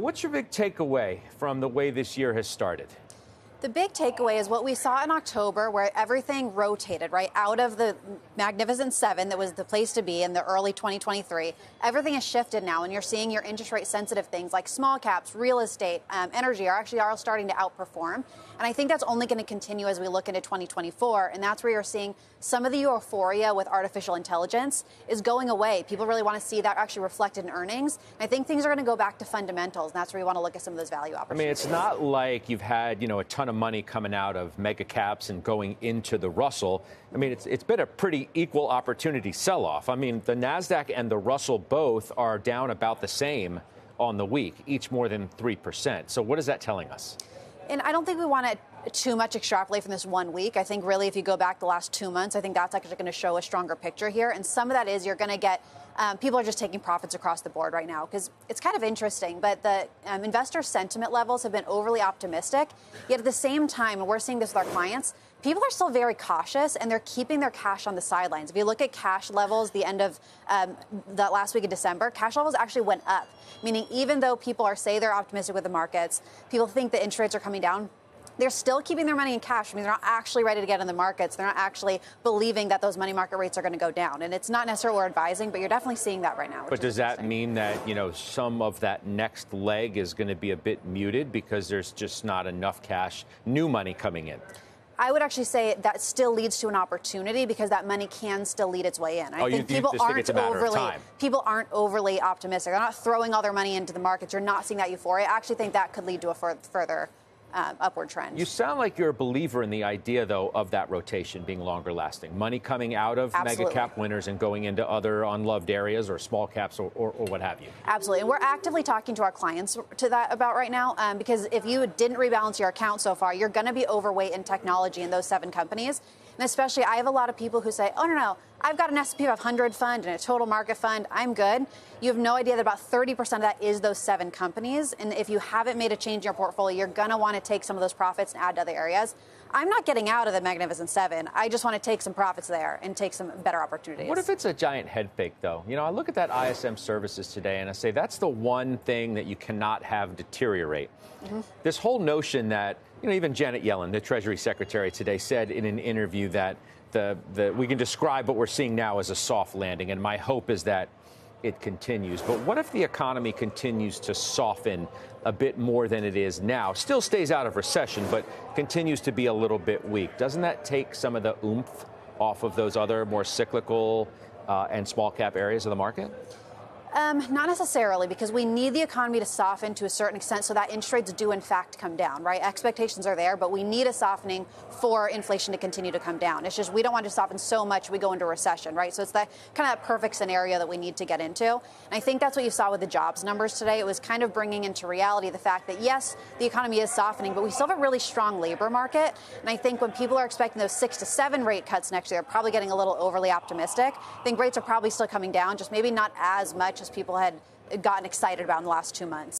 What's your big takeaway from the way this year has started? The big takeaway is what we saw in October, where everything rotated right out of the Magnificent Seven that was the place to be in the early 2023. Everything has shifted now, and you're seeing your interest rate sensitive things like small caps, real estate, um, energy are actually all starting to outperform. And I think that's only going to continue as we look into 2024. And that's where you're seeing some of the euphoria with artificial intelligence is going away. People really want to see that actually reflected in earnings. And I think things are going to go back to fundamentals. And that's where we want to look at some of those value opportunities. I mean, it's not like you've had, you know, a ton of money coming out of mega caps and going into the Russell. I mean, it's, it's been a pretty equal opportunity sell off. I mean, the NASDAQ and the Russell both are down about the same on the week, each more than 3%. So, what is that telling us? And I don't think we want to too much extrapolate from this one week. I think really, if you go back the last two months, I think that's actually going to show a stronger picture here. And some of that is you're going to get um, people are just taking profits across the board right now because it's kind of interesting. But the um, investor sentiment levels have been overly optimistic. Yet at the same time, and we're seeing this with our clients, people are still very cautious and they're keeping their cash on the sidelines. If you look at cash levels, the end of um, that last week of December, cash levels actually went up. Meaning, even though people are say they're optimistic with the markets, people think the interest rates are coming down they're still keeping their money in cash. I mean, they're not actually ready to get in the markets. They're not actually believing that those money market rates are going to go down. And it's not necessarily we're advising, but you're definitely seeing that right now. But does that mean that, you know, some of that next leg is going to be a bit muted because there's just not enough cash, new money coming in? I would actually say that still leads to an opportunity because that money can still lead its way in. I oh, think you, people aren't overly people aren't overly optimistic. They're not throwing all their money into the markets. You're not seeing that euphoria. I actually think that could lead to a further uh, upward trend. You sound like you're a believer in the idea, though, of that rotation being longer lasting. Money coming out of Absolutely. mega cap winners and going into other unloved areas or small caps or, or, or, what have you. Absolutely. And we're actively talking to our clients to that about right now um, because if you didn't rebalance your account so far, you're going to be overweight in technology in those seven companies. And especially, I have a lot of people who say, oh, no, no, I've got an S&P 500 fund and a total market fund. I'm good. You have no idea that about 30% of that is those seven companies. And if you haven't made a change in your portfolio, you're going to want to take some of those profits and add to other areas. I'm not getting out of the Magnificent Seven. I just want to take some profits there and take some better opportunities. What if it's a giant head fake, though? You know, I look at that ISM services today and I say that's the one thing that you cannot have deteriorate. Mm-hmm. This whole notion that, you know, even Janet Yellen, the Treasury Secretary today, said in an interview that the, the, we can describe what we're seeing now as a soft landing, and my hope is that it continues. But what if the economy continues to soften a bit more than it is now? Still stays out of recession, but continues to be a little bit weak. Doesn't that take some of the oomph off of those other more cyclical uh, and small cap areas of the market? Um, not necessarily, because we need the economy to soften to a certain extent so that interest rates do, in fact, come down, right? Expectations are there, but we need a softening for inflation to continue to come down. It's just we don't want to soften so much we go into recession, right? So it's that kind of that perfect scenario that we need to get into. And I think that's what you saw with the jobs numbers today. It was kind of bringing into reality the fact that, yes, the economy is softening, but we still have a really strong labor market. And I think when people are expecting those six to seven rate cuts next year, they're probably getting a little overly optimistic. I think rates are probably still coming down, just maybe not as much as people had gotten excited about in the last two months.